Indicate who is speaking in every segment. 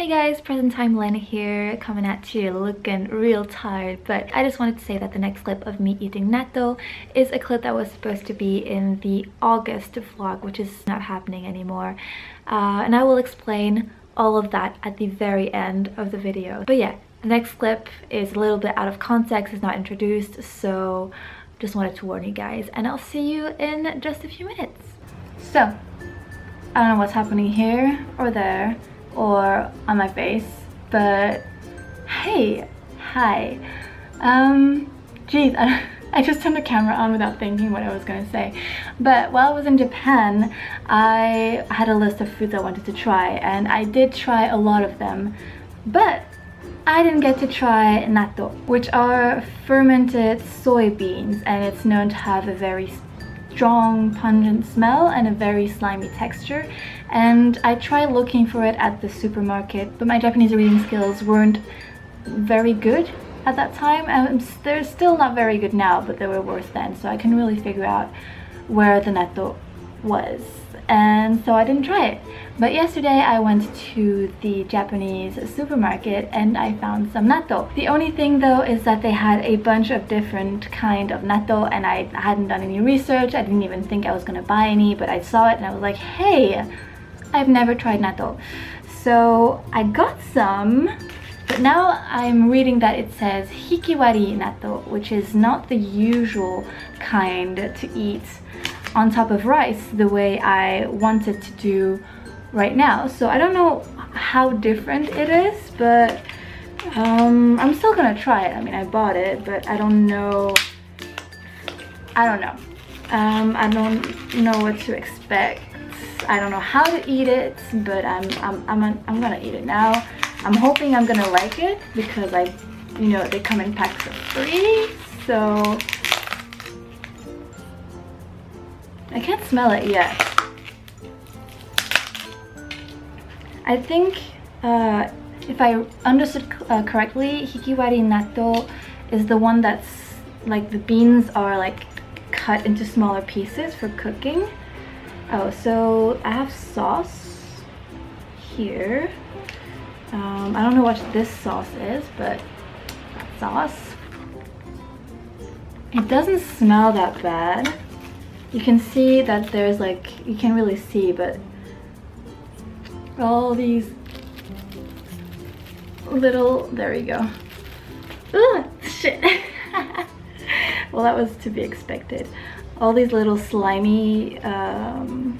Speaker 1: Hey guys, present time Lena here, coming at you looking real tired, but I just wanted to say that the next clip of me eating natto is a clip that was supposed to be in the August vlog, which is not happening anymore. Uh, and I will explain all of that at the very end of the video. But yeah, the next clip is a little bit out of context, it's not introduced, so just wanted to warn you guys. And I'll see you in just a few minutes. So, I don't know what's happening here or there or on my face, but hey, hi. Um, geez, I, I just turned the camera on without thinking what I was gonna say. But while I was in Japan, I had a list of foods I wanted to try, and I did try a lot of them, but I didn't get to try natto, which are fermented soybeans, and it's known to have a very strong pungent smell and a very slimy texture. And I tried looking for it at the supermarket but my Japanese reading skills weren't very good at that time. And they're still not very good now but they were worse then. So I can really figure out where the natto was and so I didn't try it. But yesterday I went to the Japanese supermarket and I found some natto. The only thing though is that they had a bunch of different kind of natto and I hadn't done any research. I didn't even think I was gonna buy any but I saw it and I was like, hey, I've never tried natto. So I got some but now I'm reading that it says hikiwari natto, which is not the usual kind to eat on top of rice the way I wanted to do right now. So I don't know how different it is, but um, I'm still gonna try it. I mean, I bought it, but I don't know. I don't know. Um, I don't know what to expect. I don't know how to eat it, but I'm I'm I'm I'm gonna eat it now. I'm hoping I'm gonna like it because I, you know, they come in packs of three, so I can't smell it yet. I think uh, if I understood uh, correctly, hikiwari natto is the one that's like the beans are like cut into smaller pieces for cooking. Oh, so I have sauce here. Um, I don't know what this sauce is, but sauce. It doesn't smell that bad you can see that there's like you can't really see but all these little there we go. Ugh, shit. Well that was to be expected. All these little slimy um,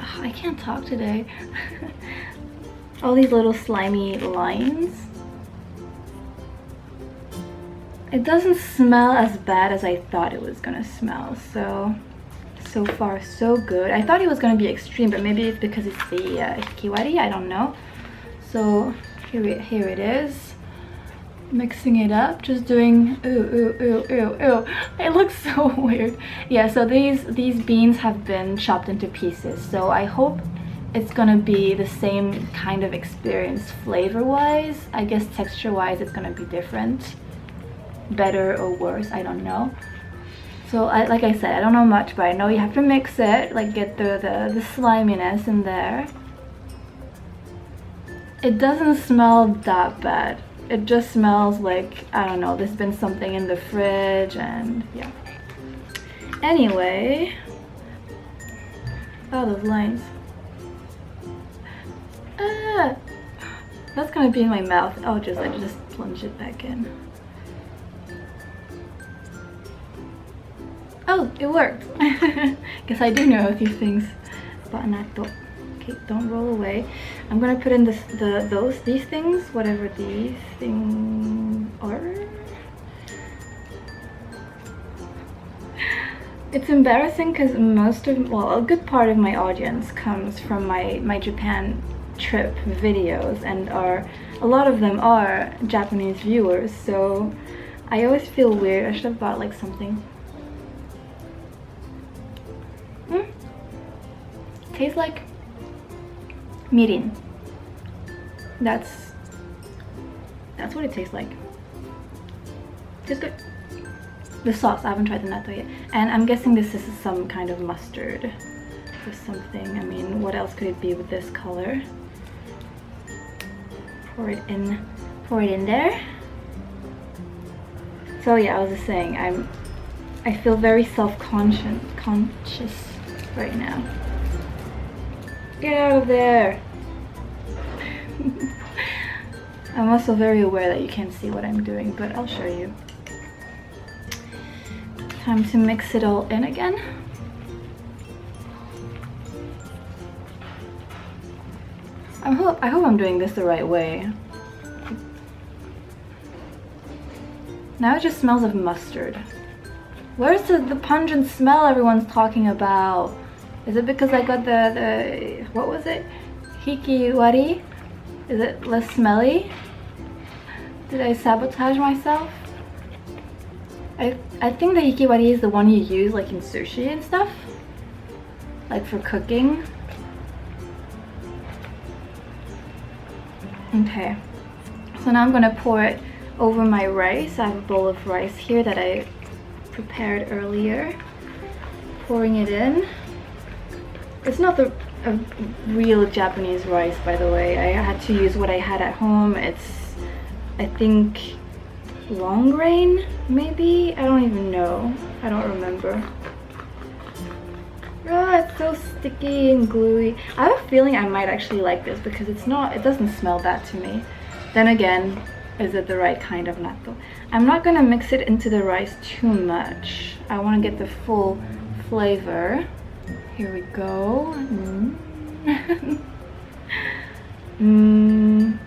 Speaker 1: oh, I can't talk today. All these little slimy lines it doesn't smell as bad as I thought it was gonna smell, so so far so good. I thought it was gonna be extreme, but maybe it's because it's the uh, I don't know. So here it, here it is. Mixing it up, just doing ooh ooh ooh ooh ooh. It looks so weird. Yeah, so these these beans have been chopped into pieces. So I hope it's gonna be the same kind of experience flavor-wise. I guess texture-wise it's gonna be different better or worse i don't know. So I, like i said i don't know much but i know you have to mix it like get the the, the sliminess in there. It doesn't smell that bad. It just smells like i don't know there's been something in the fridge and yeah. Anyway oh those lines. Ah that's gonna be in my mouth. I'll just i just plunge it back in Oh, it worked. Guess I do know a few things about natto. Okay, don't roll away. I'm gonna put in this, the those these things, whatever these things are. It's embarrassing because most of, well, a good part of my audience comes from my, my Japan trip videos and are, a lot of them are Japanese viewers, so I always feel weird. I should have bought like something tastes like mirin. That's that's what it tastes like. Tastes good. The sauce, I haven't tried the natto yet. And I'm guessing this is some kind of mustard or something. I mean, what else could it be with this color? pour it in, pour it in there. So yeah, I was just saying, I'm, I feel very self-conscious conscious right now. Get out of there! I'm also very aware that you can't see what I'm doing, but I'll show you. Time to mix it all in again. I hope, I hope I'm doing this the right way. Now it just smells of mustard. Where's the, the pungent smell everyone's talking about? Is it because I got the, the what was it? Hikiwari? Is it less smelly? Did I sabotage myself? I, I think the hikiwari is the one you use like in sushi and stuff. Like for cooking. Okay. So now I'm gonna pour it over my rice. I have a bowl of rice here that I prepared earlier. Pouring it in. It's not the a real Japanese rice, by the way. I had to use what I had at home. It's, I think, long grain, maybe? I don't even know. I don't remember. Oh, it's so sticky and gluey. I have a feeling I might actually like this because it's not, it doesn't smell bad to me. Then again, is it the right kind of natto? I'm not gonna mix it into the rice too much. I wanna get the full flavor. Here we go. Mm. mm.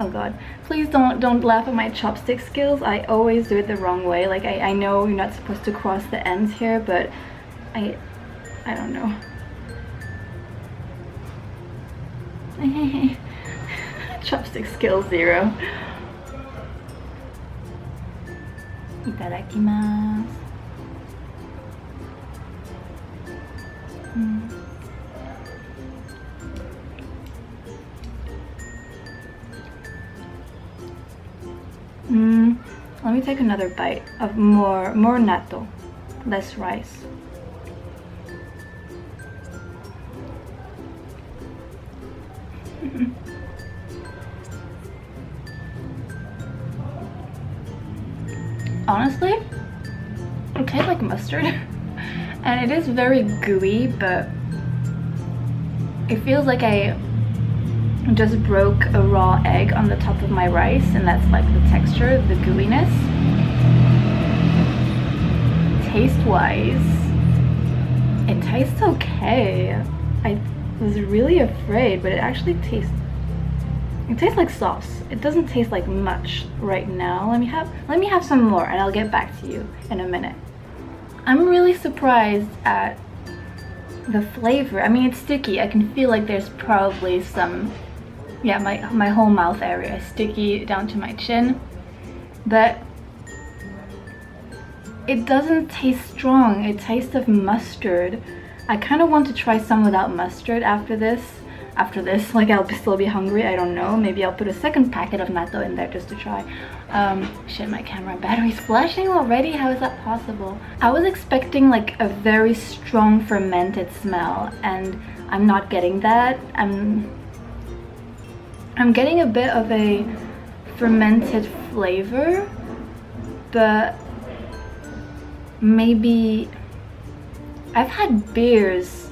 Speaker 1: Oh god. Please don't don't laugh at my chopstick skills. I always do it the wrong way. Like I, I know you're not supposed to cross the ends here, but I I don't know. Chopstick skill zero. Itadakimasu. Mm. Mm, let me take another bite of more more natto, less rice. Honestly, it tastes like mustard. and it is very gooey but it feels like I just broke a raw egg on the top of my rice and that's like the texture, the gooiness. Taste wise, it tastes okay. I was really afraid but it actually tastes it tastes like sauce. It doesn't taste like much right now. Let me have let me have some more and I'll get back to you in a minute. I'm really surprised at the flavor. I mean, it's sticky. I can feel like there's probably some, yeah, my, my whole mouth area is sticky down to my chin. But it doesn't taste strong. It tastes of mustard. I kind of want to try some without mustard after this after this. Like I'll still be hungry I don't know. Maybe I'll put a second packet of natto in there just to try. Um shit my camera battery's flashing already how is that possible? I was expecting like a very strong fermented smell and I'm not getting that. I'm I'm getting a bit of a fermented flavor but maybe I've had beers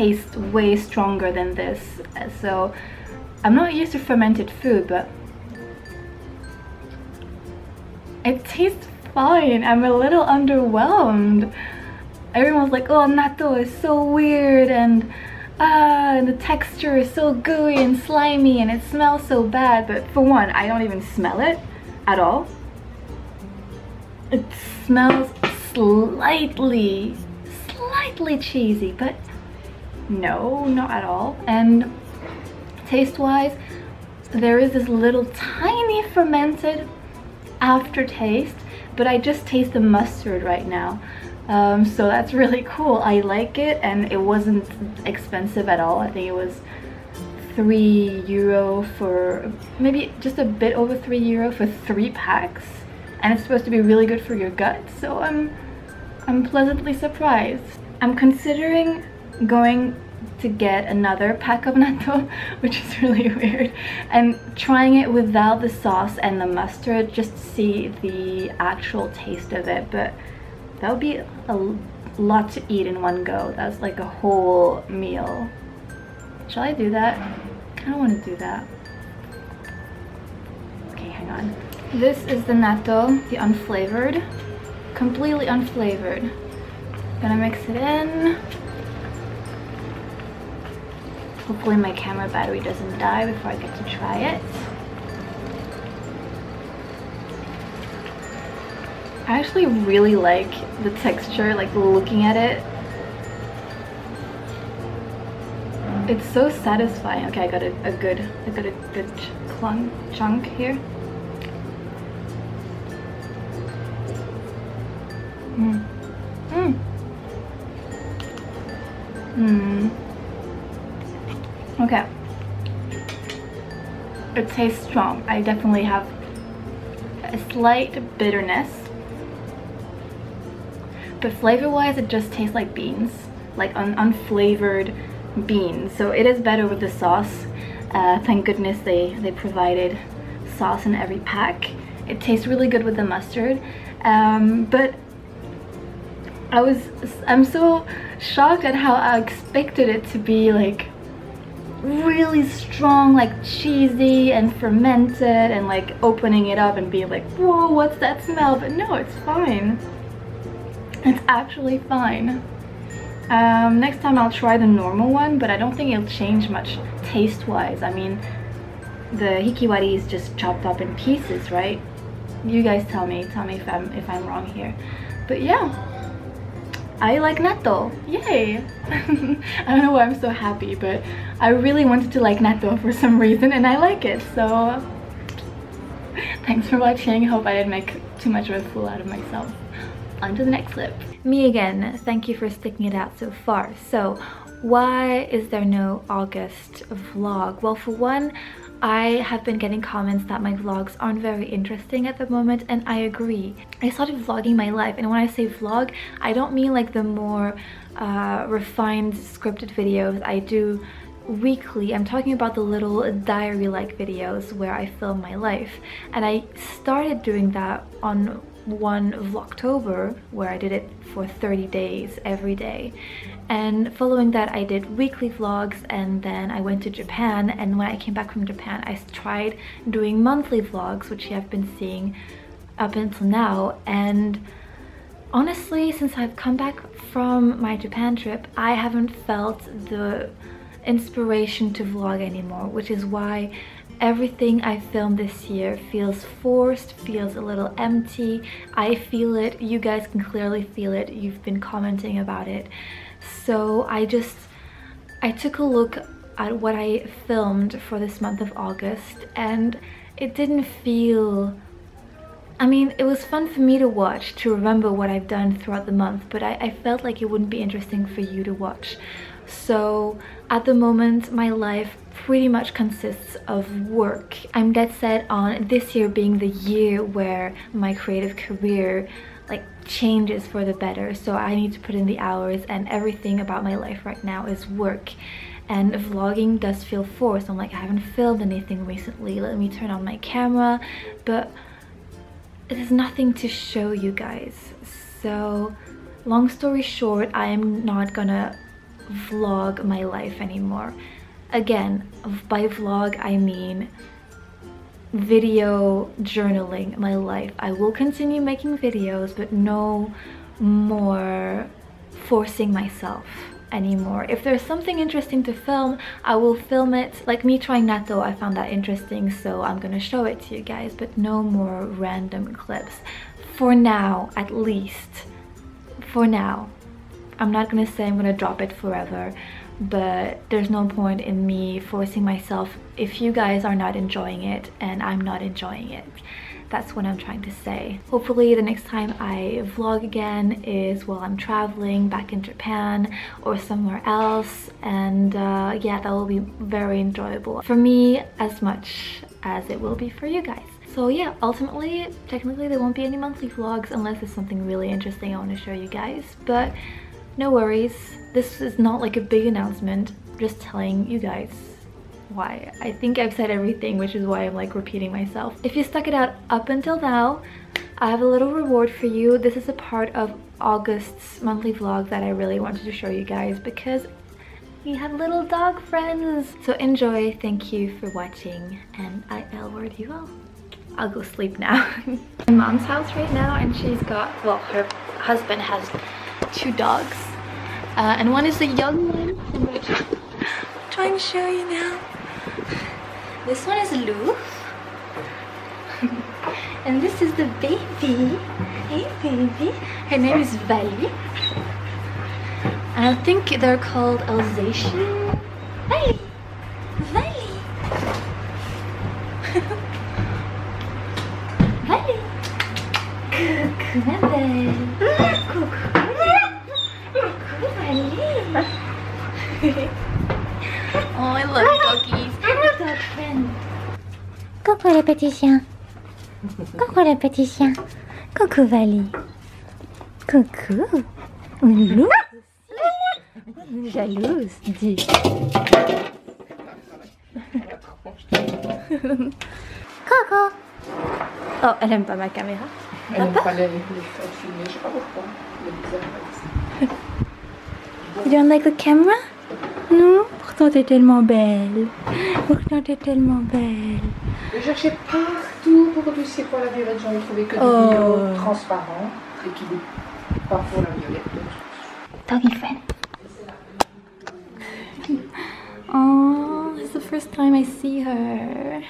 Speaker 1: taste way stronger than this. So I'm not used to fermented food, but it tastes fine. I'm a little underwhelmed. Everyone's like, oh, natto is so weird and ah, and the texture is so gooey and slimy and it smells so bad. But for one, I don't even smell it at all. It smells slightly, slightly cheesy, but no, not at all. And taste-wise, there is this little tiny fermented aftertaste, but I just taste the mustard right now. Um, so that's really cool. I like it and it wasn't expensive at all. I think it was 3 euro for maybe just a bit over 3 euro for 3 packs and it's supposed to be really good for your gut so I'm I'm pleasantly surprised. I'm considering going to get another pack of natto, which is really weird, and trying it without the sauce and the mustard just to see the actual taste of it. But that would be a lot to eat in one go. That's like a whole meal. Shall I do that? I don't want to do that. Okay, hang on. This is the natto, the unflavored. Completely unflavored. Gonna mix it in. Hopefully my camera battery doesn't die before I get to try it. I actually really like the texture, like looking at it. It's so satisfying. Okay, I got a, a good, I got a good clunk, chunk here. Mm. Mm. Mm. Okay. It tastes strong. I definitely have a slight bitterness. But flavor-wise, it just tastes like beans. Like un unflavored beans. So it is better with the sauce. Uh, thank goodness they, they provided sauce in every pack. It tastes really good with the mustard. Um, but I was, I'm so shocked at how I expected it to be like really strong, like cheesy and fermented and like opening it up and being like, whoa, what's that smell? But no, it's fine. It's actually fine. Um, next time I'll try the normal one, but I don't think it'll change much taste-wise. I mean, the hikiwari is just chopped up in pieces, right? You guys tell me, tell me if I'm if I'm wrong here. But yeah, I like natto. Yay! I don't know why I'm so happy, but I really wanted to like natto for some reason and I like it, so thanks for watching. Hope I didn't make too much of a fool out of myself. On to the next clip. Me again, thank you for sticking it out so far. So, why is there no August vlog? Well, for one, I have been getting comments that my vlogs aren't very interesting at the moment and I agree. I started vlogging my life and when I say vlog, I don't mean like the more uh, refined scripted videos I do weekly. I'm talking about the little diary-like videos where I film my life. And I started doing that on one Vlogtober where I did it for 30 days every day and following that I did weekly vlogs and then I went to Japan and when I came back from Japan I tried doing monthly vlogs which you have been seeing up until now and honestly since I've come back from my Japan trip I haven't felt the inspiration to vlog anymore which is why everything I filmed this year feels forced, feels a little empty. I feel it, you guys can clearly feel it, you've been commenting about it. So I just, I took a look at what I filmed for this month of August and it didn't feel I mean, it was fun for me to watch, to remember what I've done throughout the month, but I, I, felt like it wouldn't be interesting for you to watch. So at the moment, my life pretty much consists of work. I'm dead set on this year being the year where my creative career changes for the better so I need to put in the hours and everything about my life right now is work. And vlogging does feel forced. I'm like I haven't filmed anything recently. Let me turn on my camera. But there's nothing to show you guys. So long story short I am not gonna vlog my life anymore. Again by vlog I mean video journaling my life. I will continue making videos, but no more forcing myself anymore. If there's something interesting to film, I will film it. Like me trying natto, I found that interesting, so I'm gonna show it to you guys, but no more random clips. For now, at least. For now. I'm not gonna say I'm gonna drop it forever, but there's no point in me forcing myself if you guys are not enjoying it and I'm not enjoying it. That's what I'm trying to say. Hopefully the next time I vlog again is while I'm traveling back in Japan or somewhere else and uh, yeah that will be very enjoyable for me as much as it will be for you guys. So yeah, ultimately, technically there won't be any monthly vlogs unless there's something really interesting I want to show you guys. But no worries. This is not like a big announcement, just telling you guys why. I think I've said everything, which is why I'm like repeating myself. If you stuck it out up until now, I have a little reward for you. This is a part of August's monthly vlog that I really wanted to show you guys because we have little dog friends. So enjoy, thank you for watching, and I L word you all. I'll go sleep now. My mom's house right now and she's got, well, her husband has two dogs. Uh, and one is the young one. I'm going to show you now. This one is Lou. and this is the baby. Hey baby. Her name is Valley. And I think they're called Alsatian. Valley. Valley. Valley. Coucou ma Coucou
Speaker 2: les petits chiens. Coucou les petits chiens. Coucou Vali. Coucou. Loulou. Jalouse, dis. Coucou.
Speaker 1: Oh, elle aime pas ma caméra.
Speaker 3: Elle n'aime pas les, les filmer, je sais pas pourquoi.
Speaker 1: You don't like the camera? Non? Pourtant t'es tellement belle. Pourtant t'es tellement belle.
Speaker 3: J'ai cherché partout pour que c'est quoi la violette, j'en ai trouvé que des
Speaker 1: Oh.
Speaker 3: vidéos transparents et qui goûtent pas pour la violette.
Speaker 1: Doggy friend. Oh, it's the first time I see her.